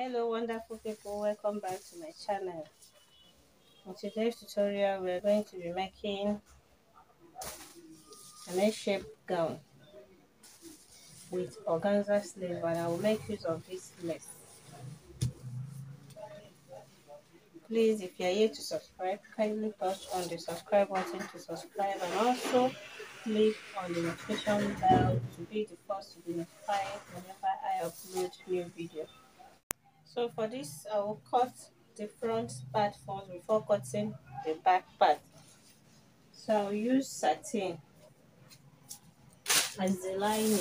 hello wonderful people. Welcome back to my channel. In today's tutorial we're going to be making an a-shaped gown with organza sleeve and I will make use of this lace please if you are here to subscribe kindly touch on the subscribe button to subscribe and also click on the notification bell to be the first to be notified whenever I upload new video so for this, I will cut the front part first before cutting the back part. So I'll use satin as the lining.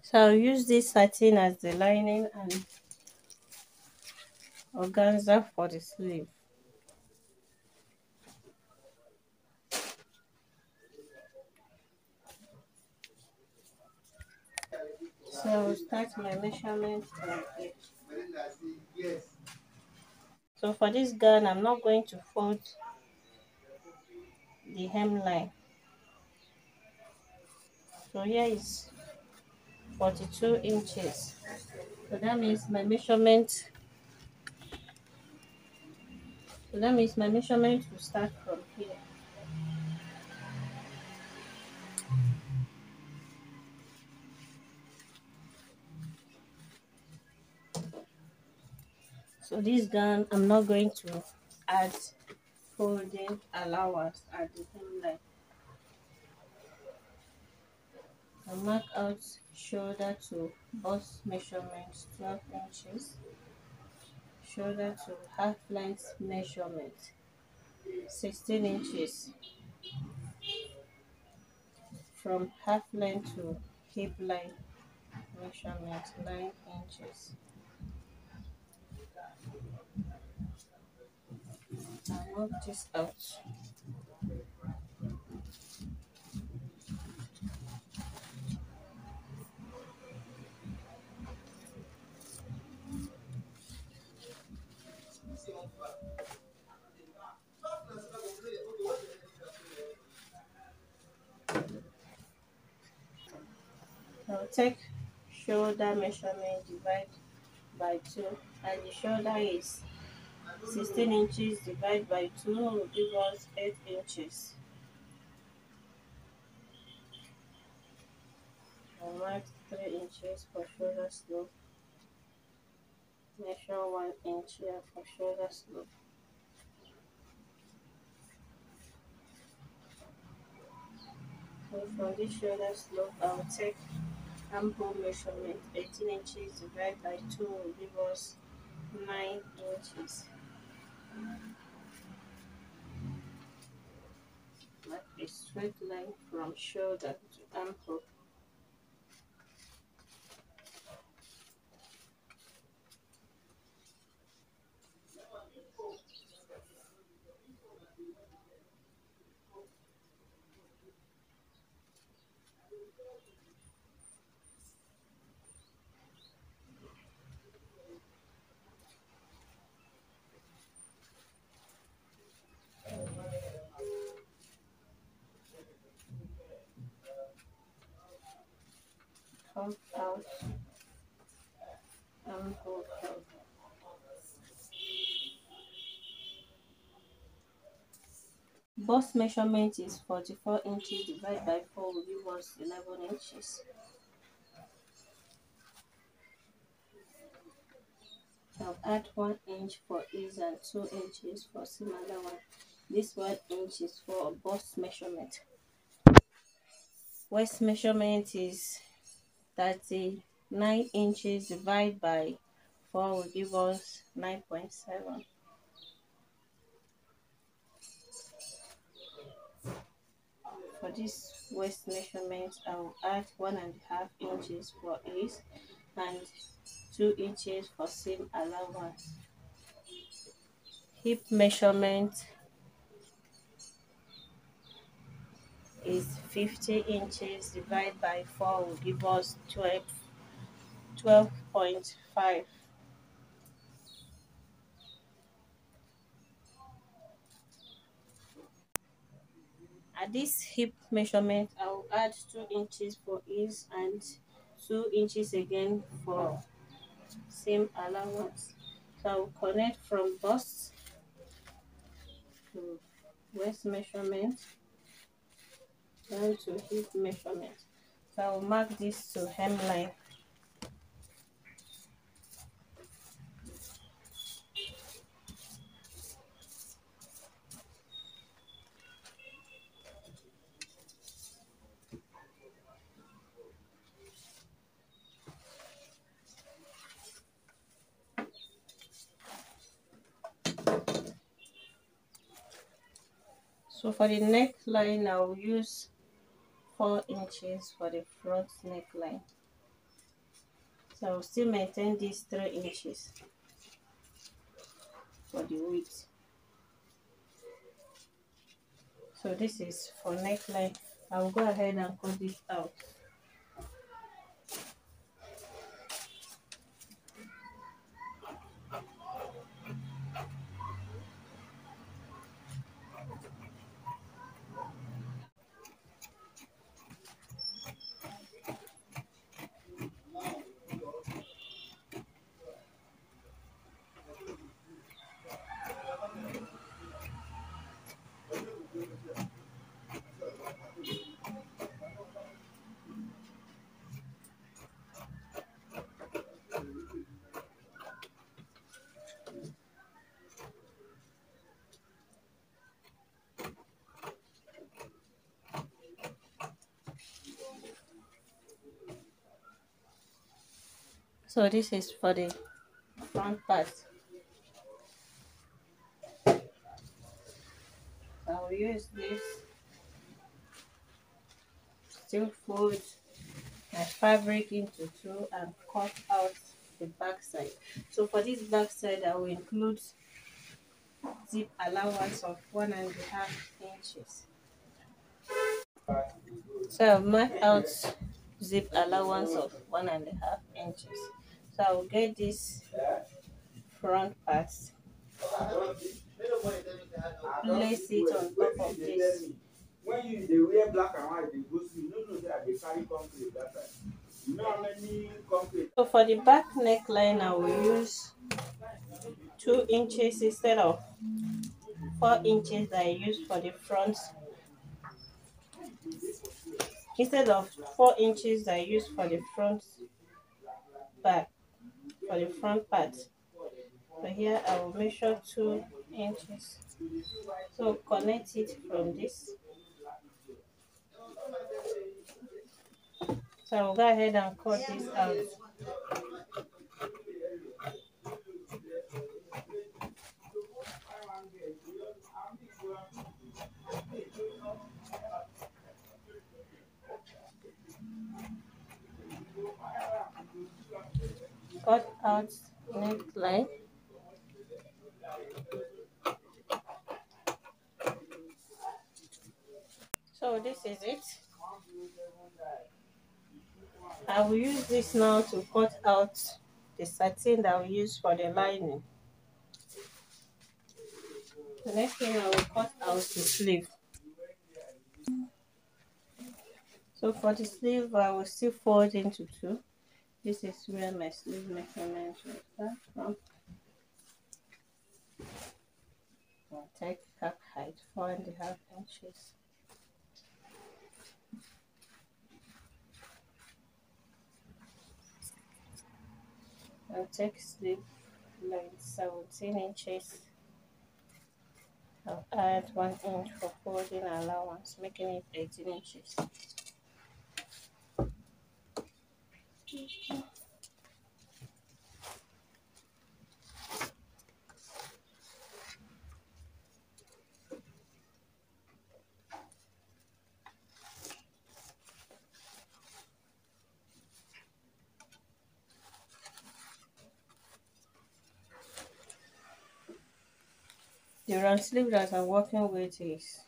So I'll use this satin as the lining and organza for the sleeve. So I'll start my measurement from here. So for this gown, I'm not going to fold the hemline. So here is 42 inches. So that means my measurement so that means my measurement will start from here. So this done I'm not going to add folding allowance at the hemline. I mark out shoulder to bust measurement 12 inches, shoulder to half length measurement 16 inches, from half length to hip line measurement 9 inches. I'll work this out. I'll take shoulder measurement divide by 2 and the shoulder is 16 inches divided by 2 will give us 8 inches. I mark 3 inches for shoulder slope. Measure 1 inch here for shoulder slope. So from this shoulder slope, I will take armhole measurement 18 inches divided by 2 will give us 9 inches. Like a straight line from shoulder to ankle. come out and hold out. Bust measurement is 44 inches divided by 4 will give us 11 inches. I'll add 1 inch for ease and 2 inches for seam allowance. This 1 inch is for bust measurement. Waist measurement is 39 inches divided by 4 will give us 9.7. For this waist measurement, I will add one and a half inches for ease and 2 inches for seam allowance. Hip measurement is 50 inches divided by 4 will give us 12 12.5 at this hip measurement i'll add two inches for ease and two inches again for seam allowance. So i'll connect from bust to waist measurement down to hip measurement. So i'll mark this to hemline So for the neckline, I'll use 4 inches for the front neckline. So I'll still maintain these 3 inches for the width. So this is for neckline. I'll go ahead and cut this out. So this is for the front part. I'll use this still fold my fabric into two and cut out the back side. So for this back side I will include zip allowance of one and a half inches. So I've marked out zip allowance of one and a half inches. So I'll get this front part, place it on top of this. When you they wear black and white, they go see, know that they carry concrete that time. You know how many concrete? So for the back neckline, I will use two inches instead of four inches that I use for the front. Instead of four inches that I use for the front back for the front part. So here I will measure two inches. So connect it from this. So I'll go ahead and cut this out. Cut out neckline so this is it. I will use this now to cut out the satin that will use for the lining. The next thing I will cut out the sleeve. So for the sleeve I will still fold into two this is where my sleeve measurement will start from. I'll take cap height four and a half inches. I'll take sleeve length 17 inches. I'll add one inch for folding allowance, making it 18 inches. The round sleeve that I'm working with is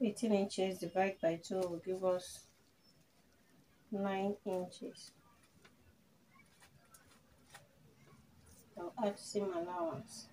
18 inches divided by 2 will give us 9 inches. I'll add seam allowance.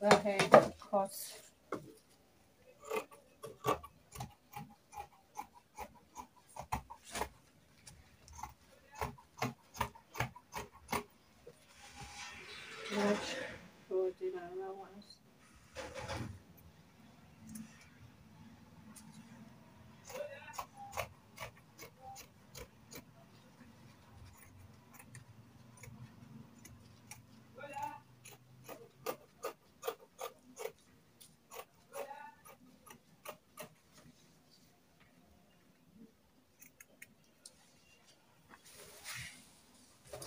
Go ahead and cut Let's fold in another ones.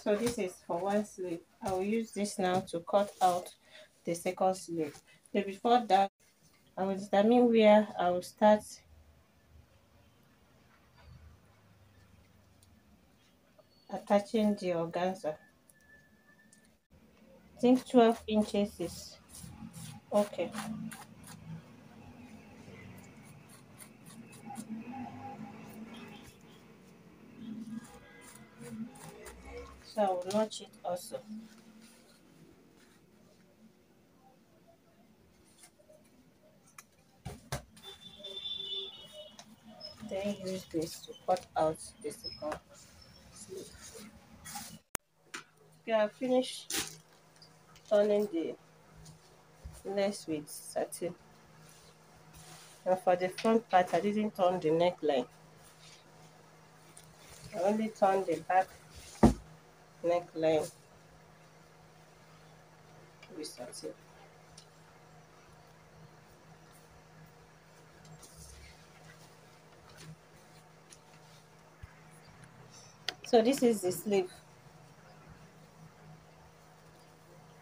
So this is for one sleeve. I will use this now to cut out the second sleeve. So before that, I will determine where I will start attaching the organza. I think 12 inches is okay. So I will notch it also. Then use this to cut out the second sleeve. Okay, I finished turning the lace with satin. And for the front part, I didn't turn the neckline. I only turned the back neckline with satin. So this is the sleeve.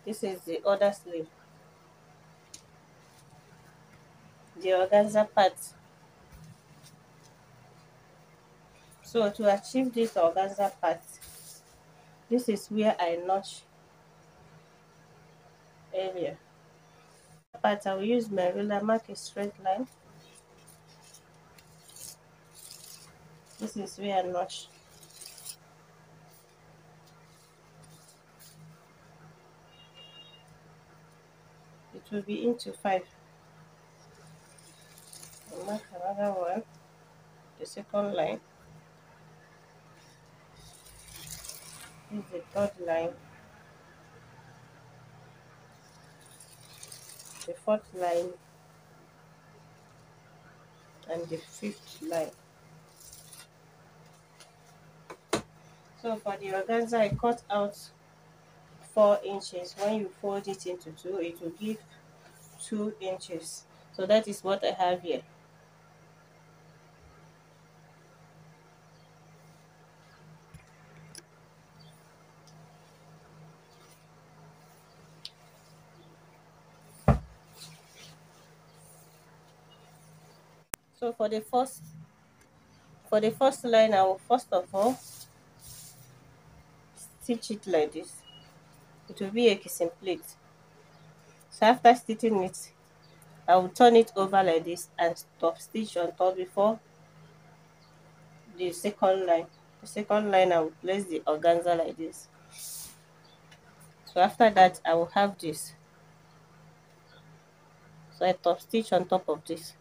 This is the other sleeve. The organza part. So to achieve this organza part, this is where I notch earlier. But I will use my ruler, mark a straight line. This is where I notch. It will be into five. I'll mark another one, the second line. This is the third line. The fourth line and the fifth line. So for the organza, I cut out four inches. When you fold it into two, it will give two inches. So that is what I have here. So for the first for the first line, I will first of all stitch it like this. It will be a kissing plate. So after stitching it, I will turn it over like this and stop stitch on top before the second line. The second line, I will place the organza like this. So after that, I will have this. So I top stitch on top of this.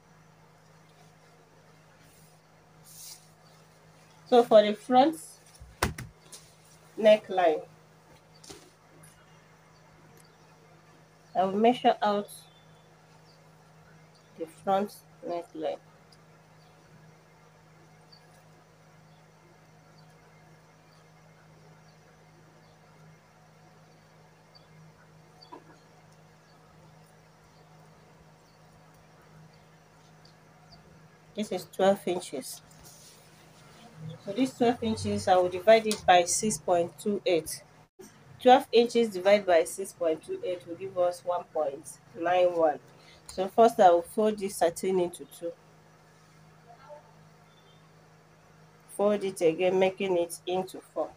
So for the front neckline, I will measure out the front neckline. This is 12 inches. So this 12 inches, I will divide it by 6.28. 12 inches divided by 6.28 will give us 1.91. So first I will fold this satin into two. Fold it again, making it into four.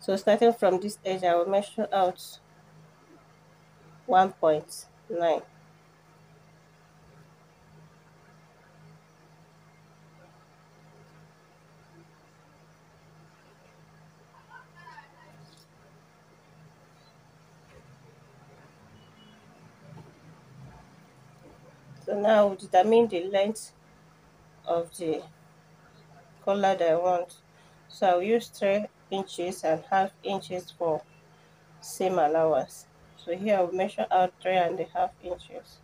So starting from this edge, I will measure out 1.9. So now we determine the length of the collar that I want. So I'll use 3 inches and half inches for seam allowance. So here I'll measure out three and a half inches.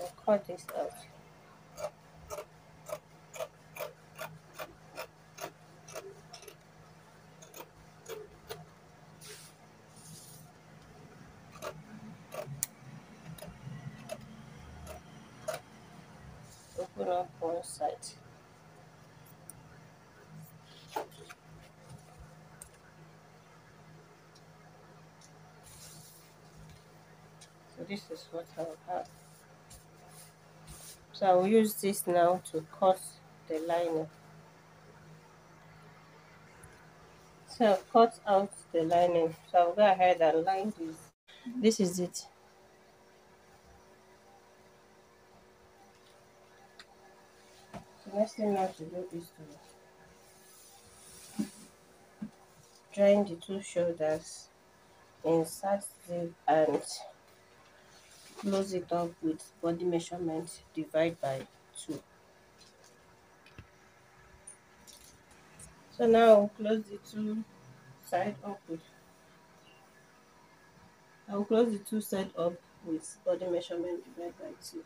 I'll cut this out. Open up one side. So this is what I'll have. So I'll use this now to cut the lining. So I've cut out the lining. So I'll go ahead and line this. This is it. So next thing now to do is to join the two shoulders, insert zip and close it up with body measurement divide by 2 so now I'll close the two side up with I'll close the two side up with body measurement divide by 2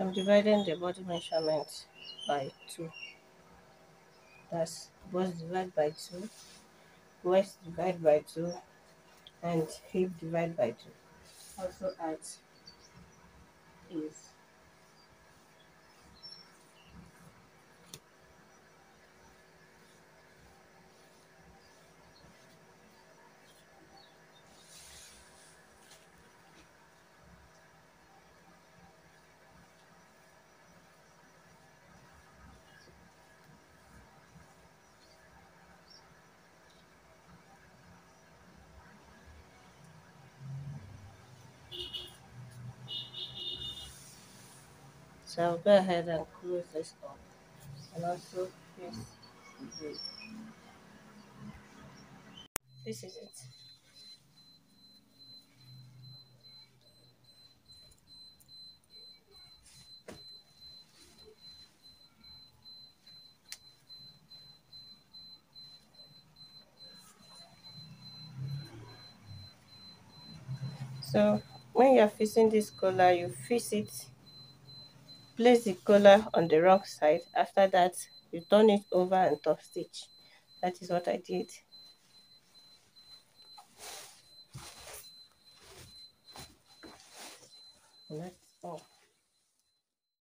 I'm dividing the body measurement by 2. That's bust divided by 2, waist divided by 2, and hip divided by 2. Also add is So I'll go ahead and close this off and also press this is it. So when you're fixing this collar, you fix it place the collar on the wrong side. After that you turn it over and top stitch. That is what I did. That's all